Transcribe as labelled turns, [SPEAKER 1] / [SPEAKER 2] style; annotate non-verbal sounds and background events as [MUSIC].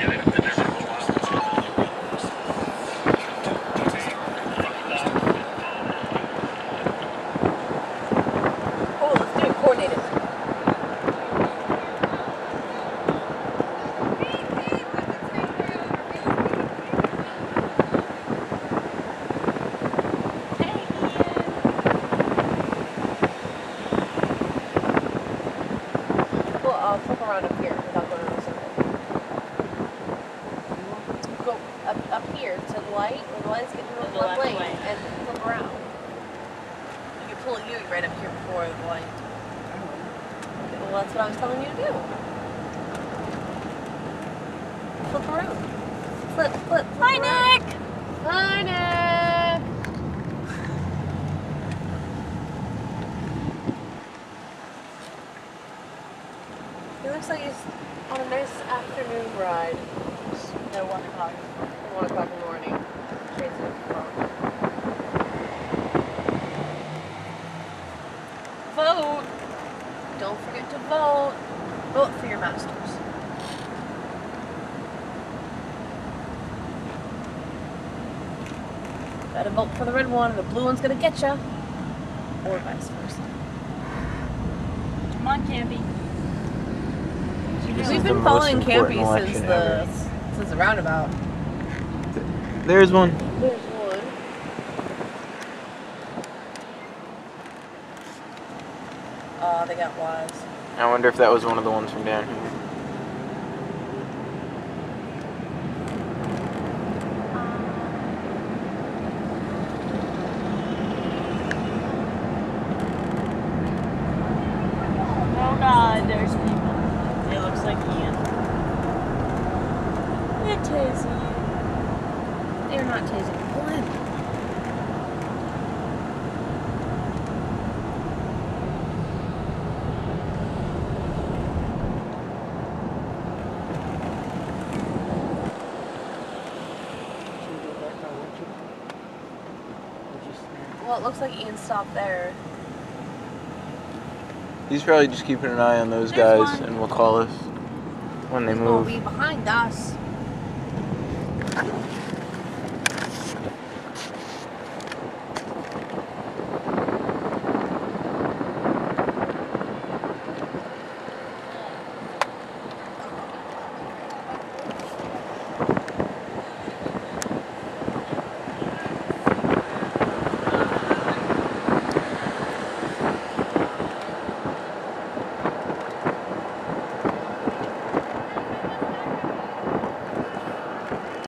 [SPEAKER 1] Oh, uh, around up here without going around the circle. Go up, up here to the light, where the light's getting
[SPEAKER 2] To
[SPEAKER 1] the left lane,
[SPEAKER 2] lane.
[SPEAKER 1] and flip around. You can pull a U right up here before the light. Mm-hmm. Well, that's what I was telling you to do. Flip around. Flip, flip, flip
[SPEAKER 2] Hi,
[SPEAKER 1] around.
[SPEAKER 2] Nick.
[SPEAKER 1] Hi, Nick. [LAUGHS] He looks like he's on a nice afternoon ride.
[SPEAKER 2] No one o'clock.
[SPEAKER 1] One o'clock in the morning. Shades of wrong. Vote. Don't forget to vote. Vote for your masters. Gotta vote for the red one, the blue one's gonna get ya. Or vice versa.
[SPEAKER 2] Come on, Campy.
[SPEAKER 3] This
[SPEAKER 1] We've been following Campy since
[SPEAKER 3] election
[SPEAKER 1] the since the roundabout.
[SPEAKER 3] There's one.
[SPEAKER 1] There's one. Oh, they got wise.
[SPEAKER 3] I wonder if that was one of the ones from down here.
[SPEAKER 2] Oh God, there's people. It looks like Ian.
[SPEAKER 1] They're you. They're not tasing Well, it looks like Ian stopped there.
[SPEAKER 3] He's probably just keeping an eye on those
[SPEAKER 2] There's
[SPEAKER 3] guys
[SPEAKER 2] one.
[SPEAKER 3] and will call us when they
[SPEAKER 1] He's
[SPEAKER 3] move.
[SPEAKER 1] be behind us.